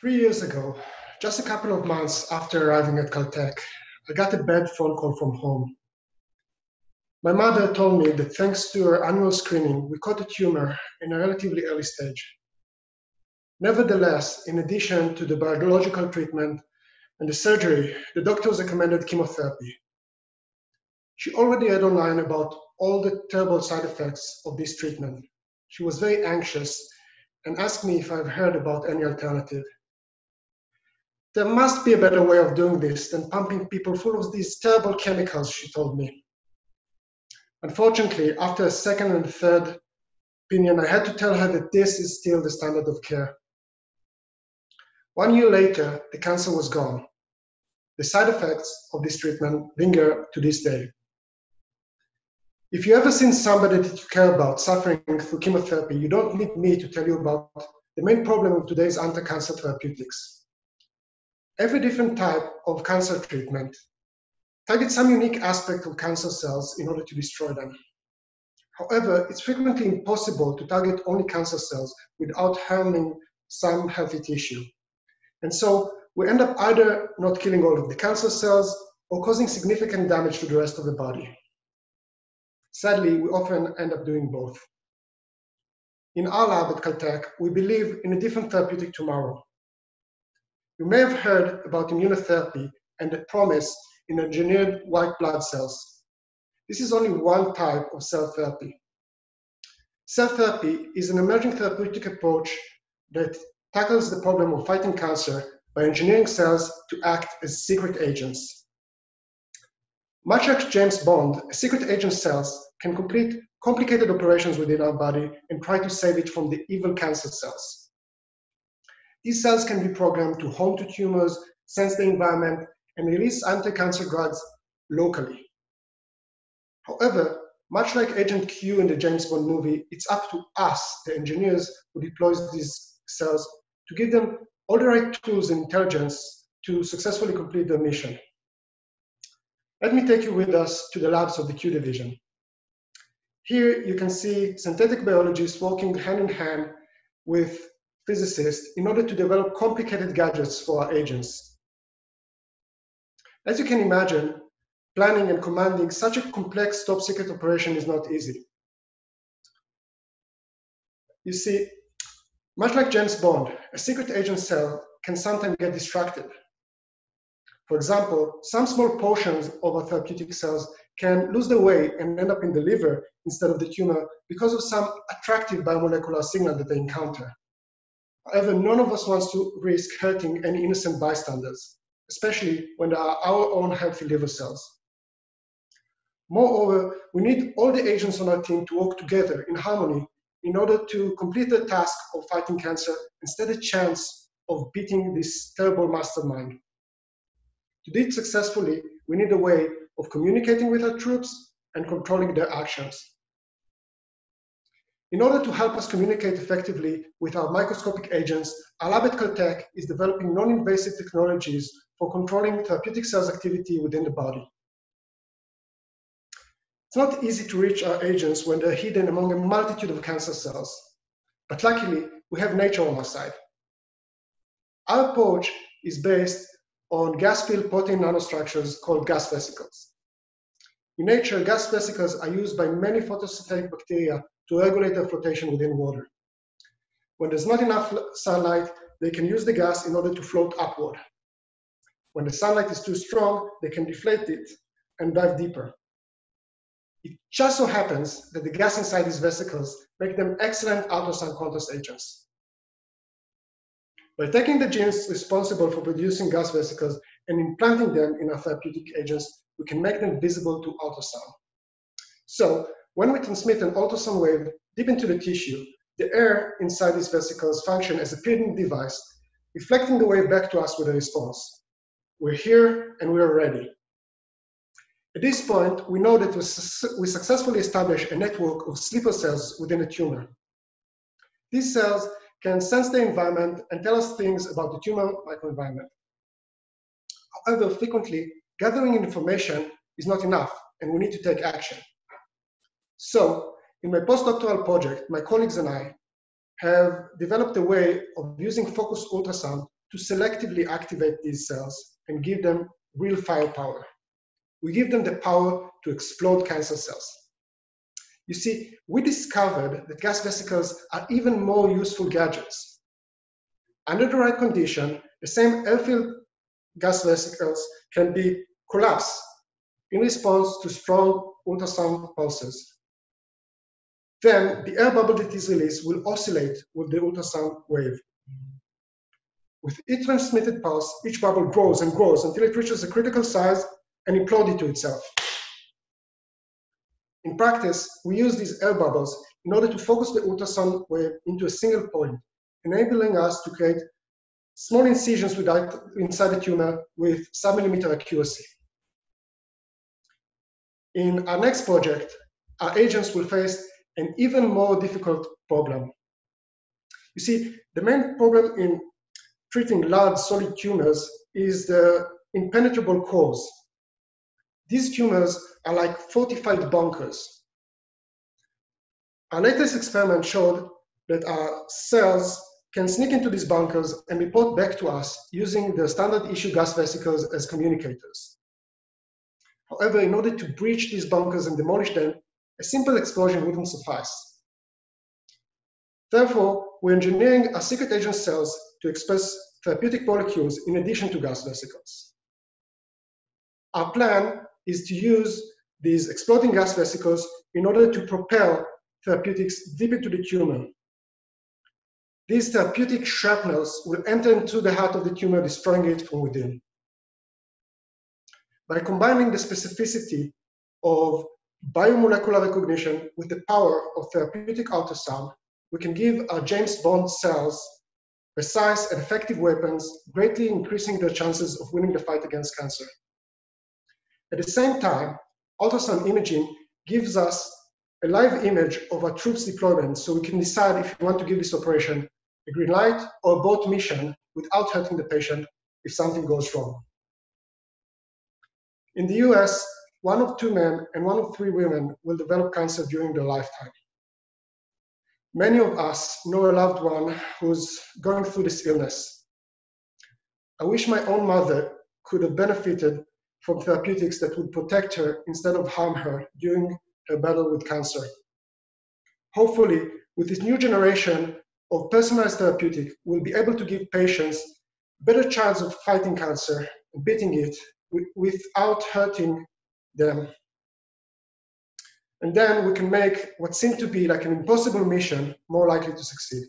Three years ago, just a couple of months after arriving at Caltech, I got a bad phone call from home. My mother told me that thanks to her annual screening, we caught a tumor in a relatively early stage. Nevertheless, in addition to the biological treatment and the surgery, the doctors recommended chemotherapy. She already read online about all the terrible side effects of this treatment. She was very anxious and asked me if I've heard about any alternative. There must be a better way of doing this than pumping people full of these terrible chemicals, she told me. Unfortunately, after a second and third opinion, I had to tell her that this is still the standard of care. One year later, the cancer was gone. The side effects of this treatment linger to this day. If you ever seen somebody that you care about suffering through chemotherapy, you don't need me to tell you about the main problem of today's anti-cancer therapeutics Every different type of cancer treatment targets some unique aspect of cancer cells in order to destroy them. However, it's frequently impossible to target only cancer cells without harming some healthy tissue. And so we end up either not killing all of the cancer cells or causing significant damage to the rest of the body. Sadly, we often end up doing both. In our lab at Caltech, we believe in a different therapeutic tomorrow, you may have heard about immunotherapy and the promise in engineered white blood cells. This is only one type of cell therapy. Cell therapy is an emerging therapeutic approach that tackles the problem of fighting cancer by engineering cells to act as secret agents. Much like James Bond, secret agent cells can complete complicated operations within our body and try to save it from the evil cancer cells. These cells can be programmed to home to tumors, sense the environment, and release anti-cancer drugs locally. However, much like Agent Q in the James Bond movie, it's up to us, the engineers who deploys these cells, to give them all the right tools and intelligence to successfully complete their mission. Let me take you with us to the labs of the Q division. Here you can see synthetic biologists working hand in hand with physicists in order to develop complicated gadgets for our agents. As you can imagine, planning and commanding such a complex top secret operation is not easy. You see, much like James Bond, a secret agent cell can sometimes get distracted. For example, some small portions of our therapeutic cells can lose their way and end up in the liver instead of the tumor because of some attractive biomolecular signal that they encounter. However, none of us wants to risk hurting any innocent bystanders, especially when they are our own healthy liver cells. Moreover, we need all the agents on our team to work together in harmony in order to complete the task of fighting cancer stand a chance of beating this terrible mastermind. To do it successfully, we need a way of communicating with our troops and controlling their actions. In order to help us communicate effectively with our microscopic agents, our lab at Caltech is developing non-invasive technologies for controlling therapeutic cells activity within the body. It's not easy to reach our agents when they're hidden among a multitude of cancer cells, but luckily we have nature on our side. Our approach is based on gas-filled protein nanostructures called gas vesicles. In nature, gas vesicles are used by many photosynthetic bacteria to regulate their flotation within water. When there's not enough sunlight, they can use the gas in order to float upward. When the sunlight is too strong, they can deflate it and dive deeper. It just so happens that the gas inside these vesicles make them excellent ultrasound contrast agents. By taking the genes responsible for producing gas vesicles and implanting them in our therapeutic agents, we can make them visible to ultrasound. So when we transmit an ultrasound wave deep into the tissue, the air inside these vesicles function as a peering device, reflecting the wave back to us with a response. We're here and we're ready. At this point, we know that we, we successfully established a network of sleeper cells within a tumor. These cells can sense the environment and tell us things about the tumor microenvironment. However, frequently, gathering information is not enough, and we need to take action. So, in my postdoctoral project, my colleagues and I have developed a way of using focused ultrasound to selectively activate these cells and give them real firepower. We give them the power to explode cancer cells. You see, we discovered that gas vesicles are even more useful gadgets. Under the right condition, the same air-filled gas vesicles can be collapsed in response to strong ultrasound pulses. Then the air bubble that is released will oscillate with the ultrasound wave. With each transmitted pulse, each bubble grows and grows until it reaches a critical size and implodes into itself. In practice, we use these air bubbles in order to focus the ultrasound wave into a single point, enabling us to create small incisions without, inside the tumor with submillimeter accuracy. In our next project, our agents will face an even more difficult problem. You see, the main problem in treating large solid tumors is the impenetrable cores. These tumors are like fortified bunkers. Our latest experiment showed that our cells can sneak into these bunkers and report back to us using the standard issue gas vesicles as communicators. However, in order to breach these bunkers and demolish them, a simple explosion wouldn't suffice. Therefore, we're engineering our secret agent cells to express therapeutic molecules in addition to gas vesicles. Our plan is to use these exploding gas vesicles in order to propel therapeutics deep into the tumor. These therapeutic shrapnels will enter into the heart of the tumor, destroying it from within. By combining the specificity of biomolecular recognition with the power of therapeutic ultrasound, we can give our James Bond cells precise and effective weapons, greatly increasing their chances of winning the fight against cancer. At the same time, ultrasound imaging gives us a live image of our troops deployment so we can decide if we want to give this operation a green light or a boat mission without hurting the patient if something goes wrong. In the US, one of two men and one of three women will develop cancer during their lifetime. Many of us know a loved one who's going through this illness. I wish my own mother could have benefited from therapeutics that would protect her instead of harm her during her battle with cancer. Hopefully, with this new generation of personalized therapeutic, we'll be able to give patients better chance of fighting cancer and beating it without hurting them. And then we can make what seemed to be like an impossible mission more likely to succeed.